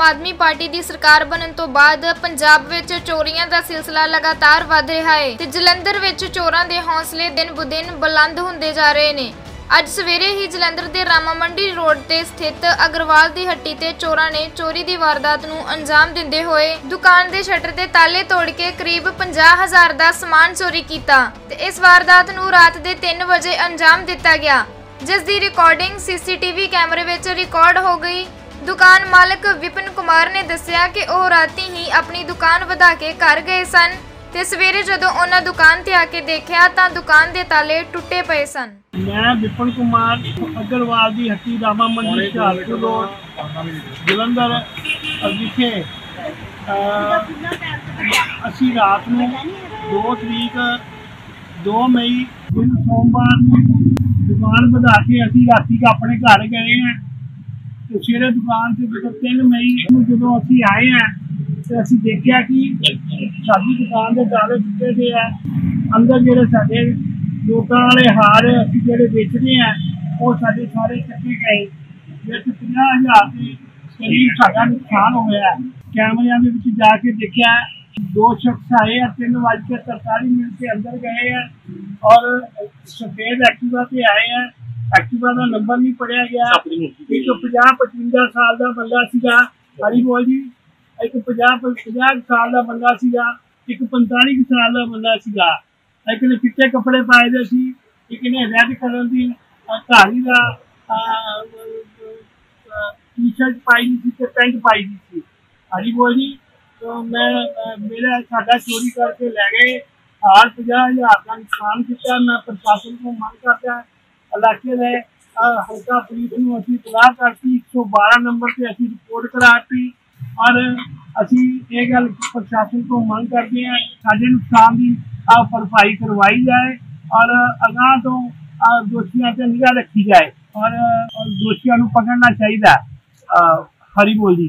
ਆਦਮੀ party ਦੀ ਸਰਕਾਰ ਬਣਨ ਤੋਂ ਬਾਅਦ ਪੰਜਾਬ ਵਿੱਚ ਚੋਰੀਆਂ ਦਾ ਸਿਲਸਿਲਾ ਲਗਾਤਾਰ ਵਧ ਰਿਹਾ ਹੈ ਤੇ ਜਲੰਧਰ ਵਿੱਚ ਚੋਰਾਂ ਦੇ ਹੌਸਲੇ ਦਿਨ-ਬੁਦਿਨ ਬੁਲੰਦ ਹੁੰਦੇ ਜਾ ਰਹੇ ਨੇ। ਅੱਜ ਸਵੇਰੇ ਹੀ ਜਲੰਧਰ ਦੇ ਰਾਮਾ ਮੰਡੀ ਰੋਡ ਤੇ ਸਥਿਤ ਅਗਰਵਾਲ ਦੀ ਹੱਟੀ ਤੇ ਚੋਰਾਂ ਨੇ ਚੋਰੀ ਦੀ ਵਾਰਦਾਤ ਨੂੰ ਅੰਜਾਮ ਦਿੰਦੇ ਹੋਏ ਦੁਕਾਨ ਦੇ ਸ਼ਟਰ ਦੇ ਤਾਲੇ ਤੋੜ ਕੇ ਕਰੀਬ 50000 ਦਾ ਸਮਾਨ ਚੋਰੀ ਕੀਤਾ ਤੇ ਇਸ ਵਾਰਦਾਤ ਨੂੰ ਰਾਤ ਦੇ 3 ਵਜੇ ਅੰਜਾਮ ਦਿੱਤਾ ਗਿਆ। ਜਿਸ ਦੀ ਰਿਕਾਰਡਿੰਗ ਸੀਸੀਟੀਵੀ ਕੈਮਰੇ ਵਿੱਚ ਰਿਕਾਰਡ ਹੋ ਗਈ ਦੁਕਾਨ ਮਾਲਕ ਵਿਪਨ ਕੁਮਾਰ ਨੇ ਦੱਸਿਆ ਕਿ ਉਹ ਰਾਤੀ ਹੀ ਆਪਣੀ ਦੁਕਾਨ ਵਧਾ ਕੇ ਘਰ ਗਏ ਸਨ ਤੇ ਸਵੇਰੇ ਜਦੋਂ ਉਹਨਾਂ ਦੁਕਾਨ ਤੇ ਆ ਕੇ ਦੇਖਿਆ ਤਾਂ ਦੁਕਾਨ ਦੇ ਤਾਲੇ ਟੁੱਟੇ ਪਏ ਸਨ। ਮੈਂ ਵਿਪਨ ਕੁਮਾਰ ਅਗਰਵਾਲ ਦੀ ਹੱਟੀ ਰਾਮਾ ਮੰਡੀ, ਹੁਸ਼ਿਆਰਪੁਰ ਰੋਡ ਜਲੰਧਰ ਵਿਖੇ ਅਸੀਂ ਰਾਤ ਨੂੰ 2 ਤਰੀਕ 2 ਮਈ ਦਿਨ ਸੋਮਵਾਰ ਨੂੰ ਦੁਕਾਨ ਵਧਾ ਕੇ ਅਸੀਂ ਰਾਤੀ ਕੁ ਆਪਣੇ ਘਰ ਗਏ ਹਾਂ। ਤੇ ਸਵੇਰੇ ਦੁਕਾਨ ਤੇ ਜਦੋਂ 3 ਮਈ ਨੂੰ ਜਦੋਂ ਅਸੀਂ ਆਏ ਹਾਂ ਤੇ ਅਸੀਂ ਦੇਖਿਆ ਕਿ ਸਾਡੀ ਦੁਕਾਨ ਦੇ ਤਾਲੇ ਟੁੱਟੇ ਦੇ ਆ। ਅੰਦਰ ਜਿਹੜੇ ਸਾਡੇ ਲੋਕਾਂ ਵਾਲੇ ਹਾਰ ਅਸੀਂ ਜਿਹੜੇ ਵੇਚਦੇ ਆ, ਉਹ ਸਾਡੇ ਸਾਰੇ ਚੱਕੇ ਗਏ। ਵਿੱਚ 50000 ਦੇ ਕਰੀਬ ਸਾਡਾ ਨੁਕਸਾਨ ਹੋਇਆ ਕੈਮਰਿਆਂ ਦੇ ਵਿੱਚ ਜਾ ਕੇ ਦੇਖਿਆ, ਦੋ ਸ਼ਖਸ ਆਏ ਆ, ਤਿੰਨ ਵੱਜ ਕੇ 43 ਮਿੰਟ ਦੇ ਅੰਦਰ ਗਏ ਆ ਔਰ ਸਫੇਦ ਐਕਟਿਵਾ ਤੇ ਆਏ ਆ। ਐਕਟਿਵਾ ਦਾ ਨੰਬਰ ਨਹੀਂ ਪੜਿਆ ਗਿਆ। 150 55 ਸਾਲ ਦਾ ਬੰਦਾ ਸੀਗਾ ਹਰੀ ਬੋਲ ਜੀ। ਇੱਕ 50 50 ਸਾਲ ਦਾ ਬੰਦਾ ਸੀਗਾ ਇੱਕ 45 ਸਾਲ ਦਾ ਬੰਦਾ ਸੀਗਾ। ਇੱਕ ਨੇ ਚਿੱਟੇ ਕੱਪੜੇ ਪਾਏ ਦੇ ਸੀ ਇੱਕ ਨੇ ਰੈੱਡ ਕਲਰ ਦੀ ਘਾੜੀ ਦਾ ਟੀ-ਸ਼ਰਟ ਪਾਈ ਸੀ ਤੇ ਪੈਂਟ ਪਾਈ ਸੀ। ਹਰੀ ਬੋਲ ਜੀ ਤੋਂ ਮੈਂ ਮੇਰਾ ਸਾਡਾ ਚੋਰੀ ਕਰਕੇ ਲੈ ਗਏ। ਹਾਲ 50000 ਦਾ ਨੁਕਸਾਨ ਕੀਤਾ ਮੈਂ ਪ੍ਰਸ਼ਾਸਨ ਨੂੰ ਮੰਗ ਕਰਦਾ। ਇਲਾਕੇ ਦੇ ਹਲਕਾ ਪੁਲਿਸ ਨੂੰ ਅਸੀਂ ਇਤਲਾਹ ਕਰਤੀ 112 ਨੰਬਰ ਤੇ ਅਸੀਂ ਰਿਪੋਰਟ ਕਰਾਤੀ। ਔਰ ਅਸੀਂ ਇਹ ਗੱਲ ਪ੍ਰਸ਼ਾਸਨ ਤੋਂ ਮੰਗ ਕਰਦੇ ਹਾਂ ਸਾਡੇ ਨੁਕਸਾਨ ਦੀ ਭਰਪਾਈ ਕਰਵਾਈ ਜਾਏ ਔਰ ਅਗਾਂਹ ਤੋਂ ਦੋਸ਼ੀਆਂ ਤੇ ਨਿਗਾਹ ਰੱਖੀ ਜਾਏ। ਔਰ ਦੋਸ਼ੀਆਂ ਨੂੰ ਪਕੜਨਾ ਚਾਹੀਦਾ। ਹਰੀ ਬੋਲ ਜੀ।